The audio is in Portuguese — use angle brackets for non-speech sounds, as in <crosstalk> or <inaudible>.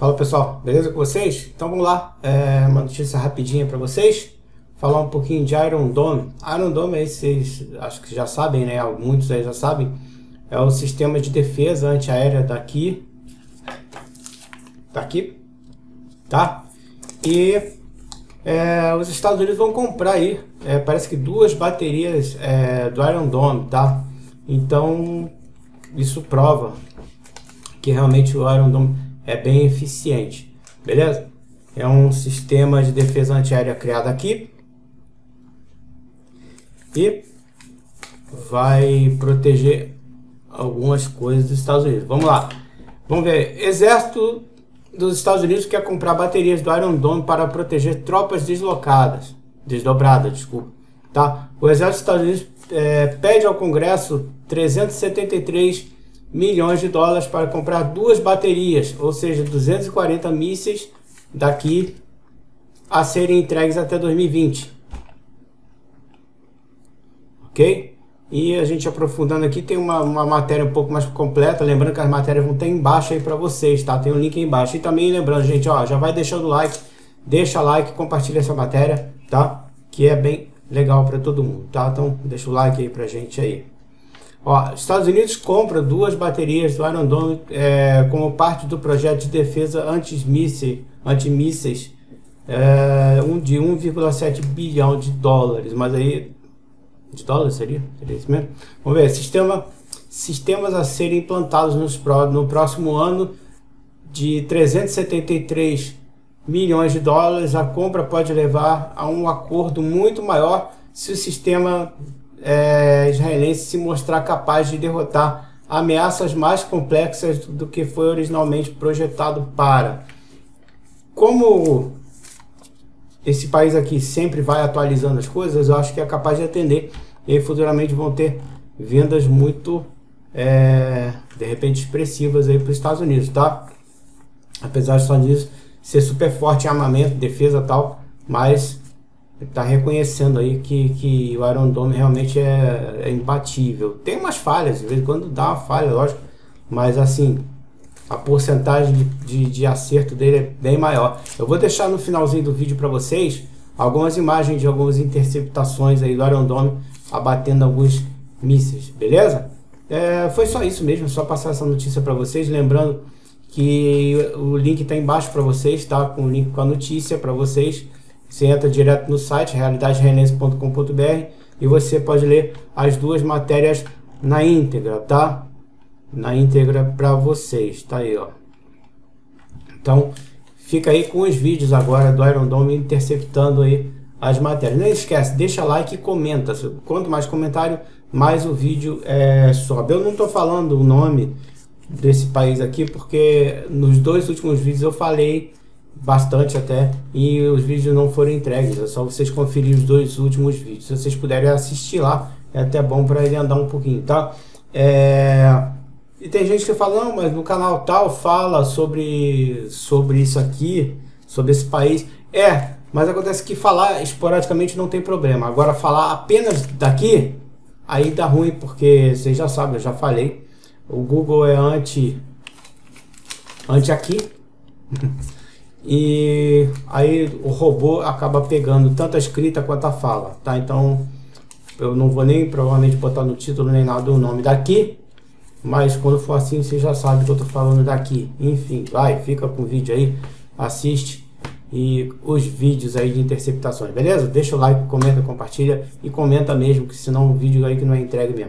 Fala pessoal, beleza com vocês? Então vamos lá, é, uma notícia rapidinha para vocês. Falar um pouquinho de Iron Dome. Iron Dome aí vocês acho que já sabem, né? Muitos aí já sabem. É o sistema de defesa antiaérea daqui. Daqui. Tá? E é, os Estados Unidos vão comprar aí, é, parece que duas baterias é, do Iron Dome, tá? Então isso prova que realmente o Iron Dome é bem eficiente, beleza? É um sistema de defesa antiaérea criado aqui e vai proteger algumas coisas dos Estados Unidos. Vamos lá, vamos ver. Exército dos Estados Unidos quer comprar baterias do Iron Dome para proteger tropas deslocadas, desdobradas, desculpa. Tá? O Exército dos Estados Unidos é, pede ao Congresso 373 milhões de dólares para comprar duas baterias, ou seja, 240 mísseis daqui a serem entregues até 2020. Ok? E a gente aprofundando aqui, tem uma, uma matéria um pouco mais completa. Lembrando que as matérias vão ter embaixo aí para vocês, tá? Tem um link aí embaixo. E também lembrando, gente, ó, já vai deixando o like, deixa like, compartilha essa matéria, tá? Que é bem legal para todo mundo, tá? Então deixa o like aí pra gente aí. Ó, Estados Unidos compra duas baterias do Iron Dome é, como parte do projeto de defesa antimísseis, antimísseis é, um, de 1,7 bilhão de dólares. Mas aí, de dólares seria? Seria isso mesmo? Vamos ver, sistema, sistemas a serem implantados nos, no próximo ano de 373 milhões de dólares. A compra pode levar a um acordo muito maior se o sistema é, israelense se mostrar capaz de derrotar ameaças mais complexas do que foi originalmente projetado para. Como esse país aqui sempre vai atualizando as coisas, eu acho que é capaz de atender e futuramente vão ter vendas muito, é, de repente, expressivas aí para os Estados Unidos, tá? Apesar dos Estados Unidos ser super forte em armamento, defesa tal, mas está reconhecendo aí que, que o Iron Dome realmente é, é, imbatível. Tem umas falhas, de vez em quando dá uma falha, lógico, mas assim, a porcentagem de, de, de acerto dele é bem maior. Eu vou deixar no finalzinho do vídeo para vocês algumas imagens de algumas interceptações aí do Iron Dome abatendo alguns mísseis, beleza? É, foi só isso mesmo, só passar essa notícia para vocês, lembrando que o link está embaixo para vocês, tá? Com o link com a notícia para vocês. Você entra direto no site realidaderenense.com.br e você pode ler as duas matérias na íntegra, tá? Na íntegra para vocês, tá aí, ó. Então, fica aí com os vídeos agora do Iron Dome interceptando aí as matérias. Não esquece, deixa like e comenta. Quanto mais comentário, mais o vídeo é, sobe. Eu não estou falando o nome desse país aqui porque nos dois últimos vídeos eu falei bastante até, e os vídeos não foram entregues, é só vocês conferir os dois últimos vídeos. Se vocês puderem assistir lá, é até bom para ele andar um pouquinho, tá? É... E tem gente que fala, não, mas no canal tal fala sobre, sobre isso aqui, sobre esse país. É, mas acontece que falar esporadicamente não tem problema. Agora falar apenas daqui, aí dá ruim, porque vocês já sabem, eu já falei. O Google é anti, anti aqui. <laughs> e aí o robô acaba pegando tanto a escrita quanto a fala, tá? Então eu não vou nem provavelmente botar no título nem nada o nome daqui, mas quando for assim você já sabe que eu tô falando daqui. Enfim, vai, fica com o vídeo aí, assiste e os vídeos aí de interceptações, beleza? Deixa o like, comenta, compartilha e comenta mesmo, que senão o vídeo aí que não é entregue mesmo.